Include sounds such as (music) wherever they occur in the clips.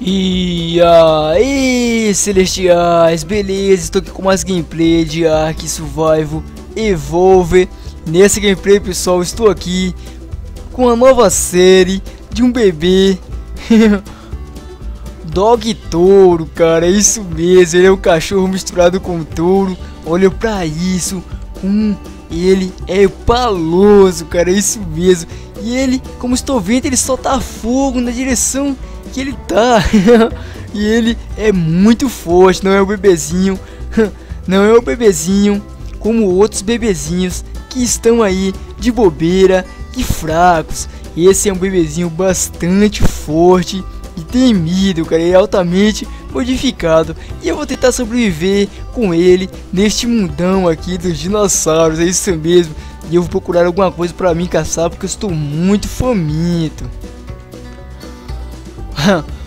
E aí, celestiais, beleza? Estou aqui com mais gameplay de Ark Survival Evolve. Nesse gameplay, pessoal, estou aqui com a nova série de um bebê (laughs) Dog Touro, cara, é isso mesmo. Ele é um cachorro misturado com touro. Olha pra isso. Hum, ele é paloso, cara, é isso mesmo. E ele, como estou vendo, ele solta fogo na direção que ele tá. (laughs) e ele é muito forte, não é o bebezinho. (laughs) não é o bebezinho como outros bebezinhos que estão aí de bobeira e fracos. Esse é um bebezinho bastante forte e temido, cara, é altamente modificado. E eu vou tentar sobreviver com ele neste mundão aqui dos dinossauros, é isso mesmo. E eu vou procurar alguma coisa para mim caçar porque eu estou muito faminto. (laughs)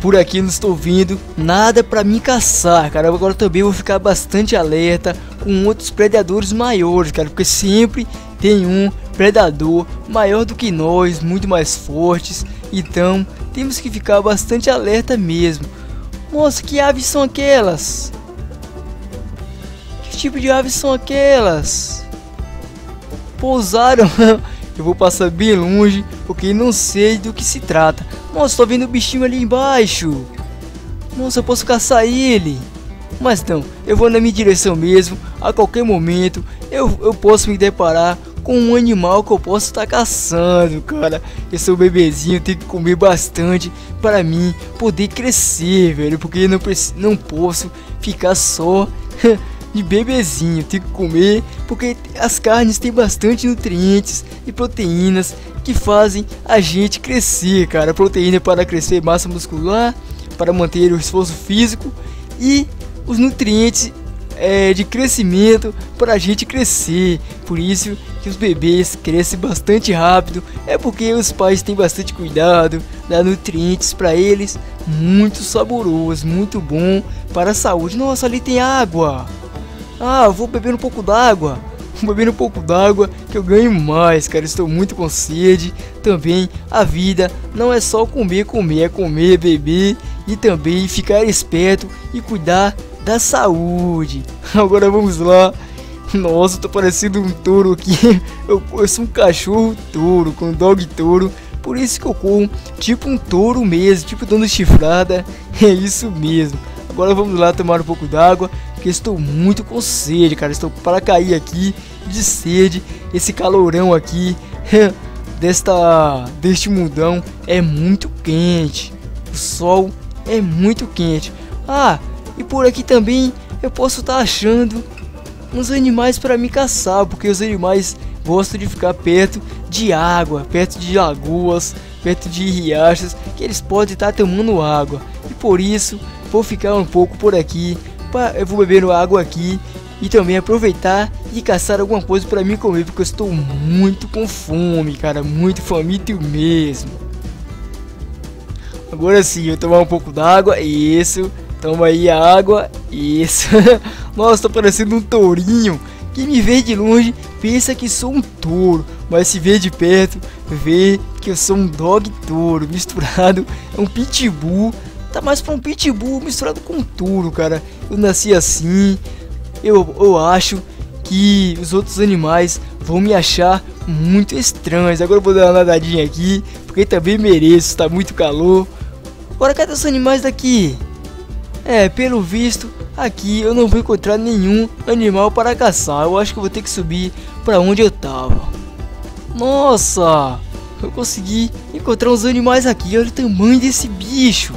Por aqui não estou vindo nada para me caçar, cara. Agora também vou ficar bastante alerta com outros predadores maiores, cara, porque sempre tem um predador maior do que nós, muito mais fortes. Então, temos que ficar bastante alerta mesmo. Nossa, que aves são aquelas? Que tipo de aves são aquelas? Pousaram. (laughs) Eu vou passar bem longe, porque não sei do que se trata. Nossa, tô vendo o bichinho ali embaixo. Nossa, eu posso caçar ele. Mas não, eu vou na minha direção mesmo. A qualquer momento eu, eu posso me deparar com um animal que eu posso estar caçando, cara. Eu sou um bebezinho, tenho que comer bastante para mim poder crescer, velho. Porque não, não posso ficar só (laughs) de bebezinho. Tenho que comer porque as carnes têm bastante nutrientes e proteínas que fazem a gente crescer, cara. Proteína para crescer massa muscular, para manter o esforço físico e os nutrientes é, de crescimento para a gente crescer. Por isso que os bebês crescem bastante rápido, é porque os pais têm bastante cuidado, dá nutrientes para eles, muito saboroso, muito bom para a saúde. Nossa, ali tem água. Ah, vou beber um pouco d'água (laughs) bebendo um pouco d'água que eu ganho mais, cara. Estou muito com sede. Também a vida não é só comer, comer, é comer, beber e também ficar esperto e cuidar da saúde. (laughs) Agora vamos lá. Nossa, tô parecendo um touro aqui. (laughs) Eu, eu sou um cachorro touro, com um dog touro. Por isso que eu corro tipo um touro mesmo, tipo dando chifrada. É isso mesmo. Agora vamos lá tomar um pouco d'água, porque estou muito com sede, cara. Estou para cair aqui de sede. Esse calorão aqui (laughs) desta deste mundão é muito quente. O sol é muito quente. Ah, e por aqui também eu posso estar tá achando uns animais para me caçar, porque os animais gostam de ficar perto de água, perto de lagoas, perto de riachos, que eles podem estar tá tomando água. E por isso vou ficar um pouco por aqui, eu vou beber água aqui e também aproveitar e caçar alguma coisa para mim comer, porque eu estou muito com fome, cara, muito faminto mesmo. Agora sim, eu tomar um pouco d'água, isso, toma aí a água, isso. (laughs) Nossa, tô parecendo um tourinho. Quem me vê de longe pensa que sou um touro, mas se vê de perto, vê que eu sou um dog touro misturado, é um pitbull. Tá mais pra um pitbull misturado com um touro, cara. Eu nasci assim, eu, eu acho os outros animais vão me achar muito estranhos. Agora eu vou dar uma nadadinha aqui, porque também mereço, tá muito calor. Agora cadê os animais daqui? É, pelo visto, aqui eu não vou encontrar nenhum animal para caçar. Eu acho que vou ter que subir para onde eu tava. Nossa, eu consegui encontrar uns animais aqui. Olha o tamanho desse bicho.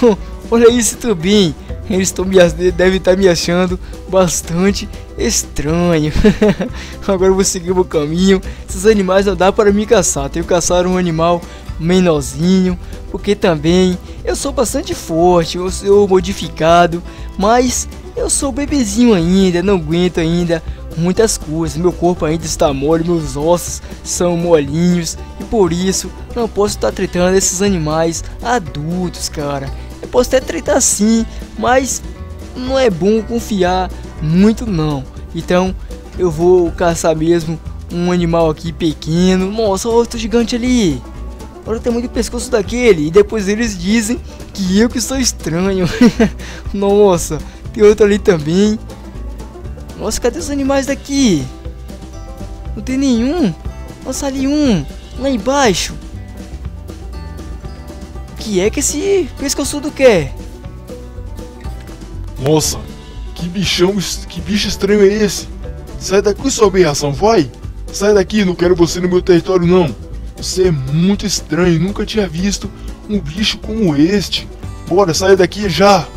(laughs) Olha isso também. Eles estão me devem estar me achando bastante estranho. (laughs) Agora eu vou seguir o meu caminho. Esses animais não dá para me caçar. Tenho que caçar um animal menorzinho, porque também eu sou bastante forte, eu sou modificado, mas eu sou bebezinho ainda, não aguento ainda muitas coisas. Meu corpo ainda está mole, meus ossos são molinhos e por isso não posso estar tratando esses animais adultos, cara posso até treinar sim, mas não é bom confiar muito não. Então eu vou caçar mesmo um animal aqui pequeno. Nossa, outro gigante ali. Olha o tamanho do pescoço daquele. E depois eles dizem que eu que sou estranho. (laughs) Nossa, tem outro ali também. Nossa, cadê os animais daqui? Não tem nenhum. Nossa, ali um. Lá embaixo. Que é que esse pescoçudo quer? Nossa, que bichão, que bicho estranho é esse? Sai daqui, sua aberração, vai! Sai daqui, não quero você no meu território não. Você é muito estranho, nunca tinha visto um bicho como este. Bora, sai daqui já.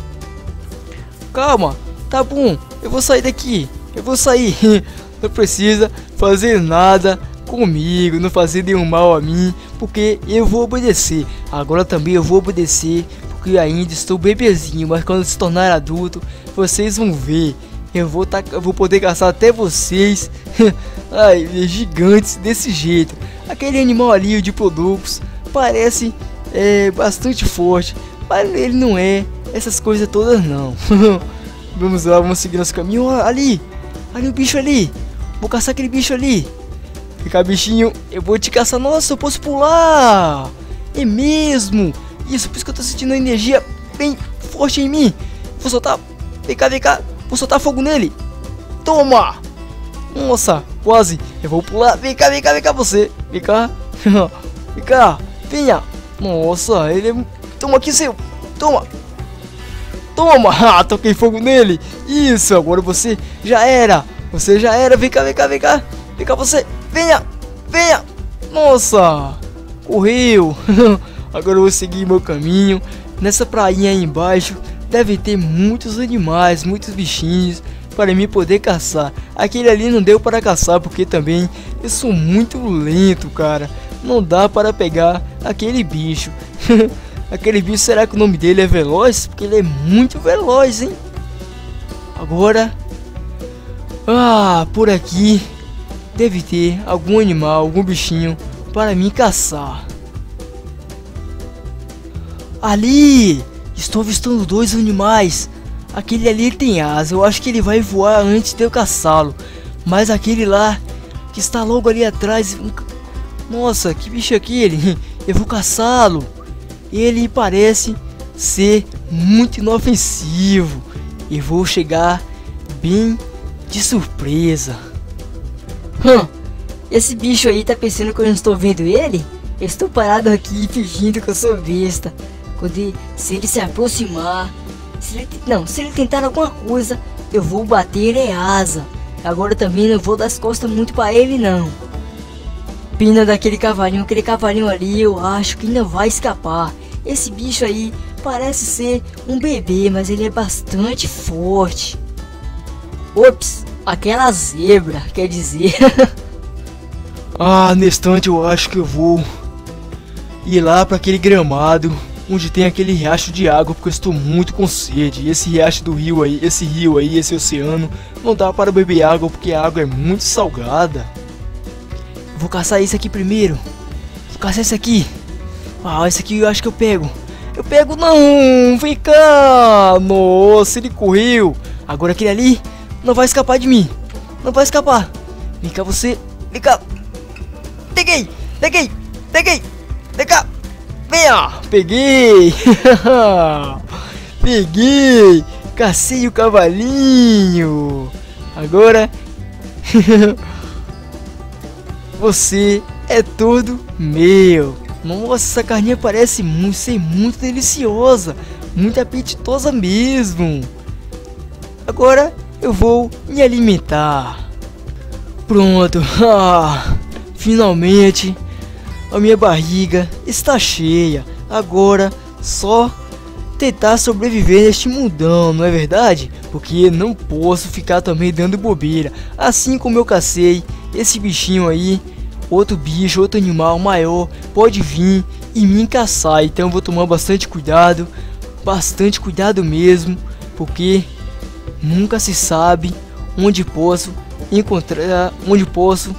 Calma, tá bom, eu vou sair daqui. Eu vou sair. (laughs) Não precisa fazer nada comigo, não fazer nenhum mal a mim, porque eu vou obedecer. Agora também eu vou obedecer, porque ainda estou bebezinho, mas quando se tornar adulto, vocês vão ver. Eu vou, tá, eu vou poder caçar até vocês. (laughs) Ai, gigantes desse jeito. Aquele animal ali, o Diplodocus, parece é, bastante forte, mas ele não é essas coisas todas não. (laughs) vamos lá, vamos seguir nosso caminho. Ali, ali o bicho ali. Vou caçar aquele bicho ali. Ficar bichinho, eu vou te caçar. Nossa, eu posso pular. É mesmo. Isso, por isso que eu tô sentindo a energia bem forte em mim. Vou soltar. Vem cá, vem cá. Vou soltar fogo nele. Toma. Nossa, quase. Eu vou pular. Vem cá, vem cá, vem cá você. Vem cá. (laughs) vem cá. Venha. Nossa, ele é... Toma aqui, seu. Toma. Toma. (laughs) Ah, toquei fogo nele. Isso, agora você já era. Você já era. Vem cá, vem cá, vem cá. Vem cá você. Venha. Venha. Nossa. Correu. (laughs) agora eu vou seguir meu caminho. Nessa prainha aí embaixo deve ter muitos animais, muitos bichinhos para mim poder caçar. Aquele ali não deu para caçar porque também eu sou muito lento, cara. Não dá para pegar aquele bicho. (laughs) aquele bicho, será que o nome dele é Veloz? Porque ele é muito veloz, hein? Agora... Ah, por aqui deve ter algum animal, algum bichinho para mim caçar. Ali! Estou avistando dois animais. Aquele ali tem asa, eu acho que ele vai voar antes de eu caçá-lo. Mas aquele lá, que está logo ali atrás... Nossa, que bicho é aquele? (laughs) Eu vou caçá-lo. Ele parece ser muito inofensivo. E vou chegar bem de surpresa. Hum, esse bicho aí tá pensando que eu não estou vendo ele? Eu estou parado aqui fingindo que eu sou besta. Quando se ele se aproximar, se ele, não, se ele tentar alguma coisa, eu vou bater em asa. Agora também não vou dar as costas muito para ele não. Pina daquele cavalinho, aquele cavalinho ali, eu acho que não vai escapar. Esse bicho aí parece ser um bebê, mas ele é bastante forte. Ops, aquela zebra, quer dizer. (laughs) ah, instante eu acho que eu vou ir lá para aquele gramado onde tem aquele riacho de água, porque eu estou muito com sede. Esse riacho do rio aí, esse rio aí, esse oceano, não dá para beber água porque a água é muito salgada. Vou caçar esse aqui primeiro. Vou caçar esse aqui. Ah, esse aqui eu acho que eu pego. Eu pego não, vem cá. Nossa, ele correu. Agora aquele ali não vai escapar de mim. Não vai escapar. Vem cá você. Vem cá. Peguei, peguei, peguei. Vem cá. Venha! Peguei! (laughs) Peguei! Cacei o cavalinho! Agora... (laughs) Você é todo meu! Nossa, essa carninha parece muito, ser muito deliciosa! Muito apetitosa mesmo! Agora eu vou me alimentar! Pronto! (laughs) Ah, finalmente a minha barriga está cheia. Agora só tentar sobreviver neste mundão, não é verdade? Porque não posso ficar também dando bobeira. Assim como eu cacei esse bichinho aí, outro bicho, outro animal maior pode vir e me caçar. Então vou tomar bastante cuidado, bastante cuidado mesmo, porque nunca se sabe onde posso encontrar, onde posso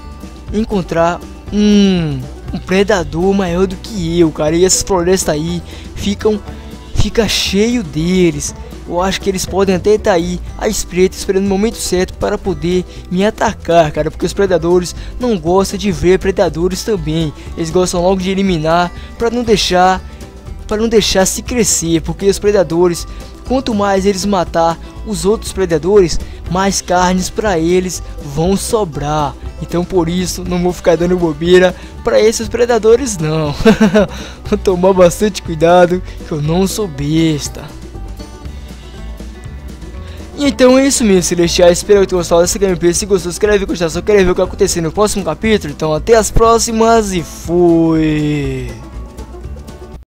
encontrar um um predador maior do que eu, cara. E essas florestas aí ficam fica cheio deles. eu acho que eles podem até estar tá aí à espreita, esperando o momento certo para poder me atacar, cara. Porque os predadores não gostam de ver predadores também. Eles gostam logo de eliminar para não deixar para não deixar se crescer, porque os predadores, quanto mais eles matar os outros predadores, mais carnes para eles vão sobrar. Então por isso não vou ficar dando bobeira para esses predadores não. (laughs) vou tomar bastante cuidado que eu não sou besta. E então é isso mesmo, Celestiais. Espero que tenham gostado dessa gameplay. Se gostou, se inscreve, gostar, só quer ver o que vai acontecer no próximo capítulo. Então até as próximas e fui!